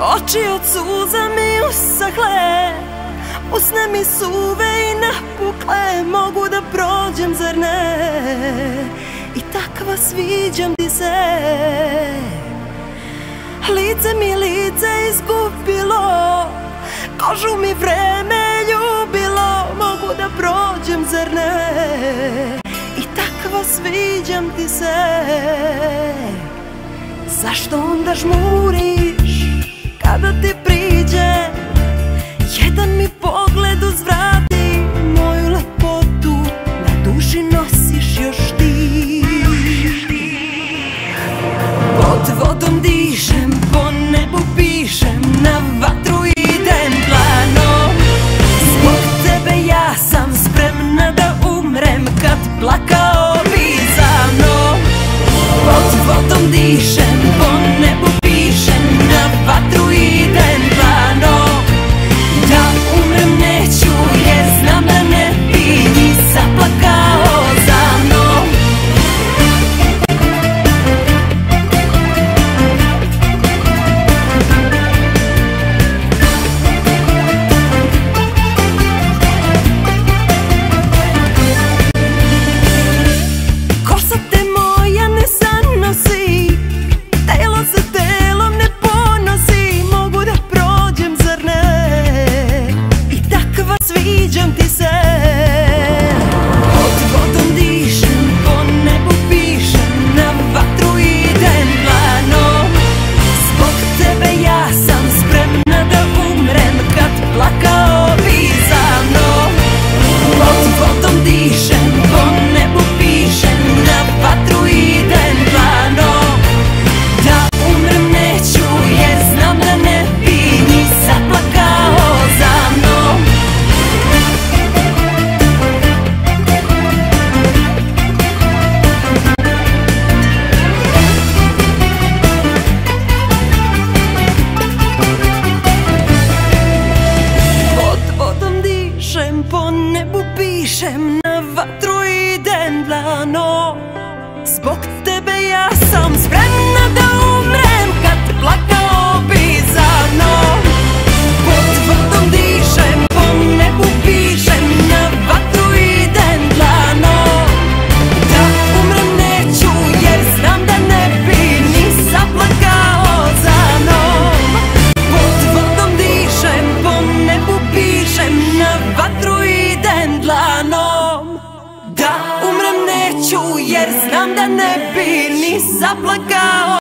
Oči od suza mi usahle Usne mi suve i napukle. Mogu da prođem, zar ne? I takva sviđam ti se. Lice mi lice izgubilo Kožu mi vreme ljubilo. Mogu da prođem, zar ne? I takva sviđam ti se. Zašto onda žmuriš kada ti priđe Jedan mi pogled uzvrati moju lepotu Na duši nosiš još ti. Pod vodom dišem, po nebu pišem Na vatru idem planom. Zbog tebe ja sam spremna da umrem Kad plakao bi za mnom. Pod vodom dišem, pišem Na vatru idem dlano. Zbog tebe ja sam spremna neću jer znam da ne bi ni zaplakao.